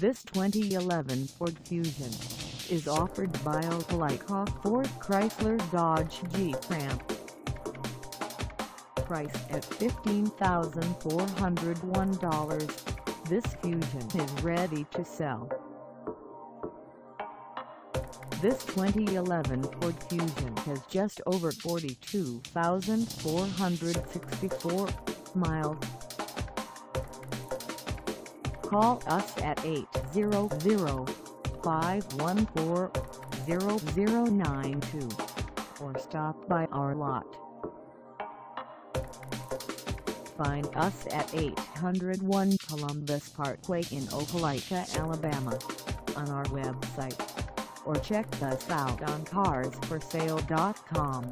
This 2011 Ford Fusion is offered by Opelika Ford Chrysler Dodge Jeep Ram. Price at $15,401, this Fusion is ready to sell. This 2011 Ford Fusion has just over 42,464 miles. Call us at 800-514-0092 or stop by our lot. Find us at 801 Columbus Parkway in Opelika, Alabama on our website or check us out on carsforsale.com.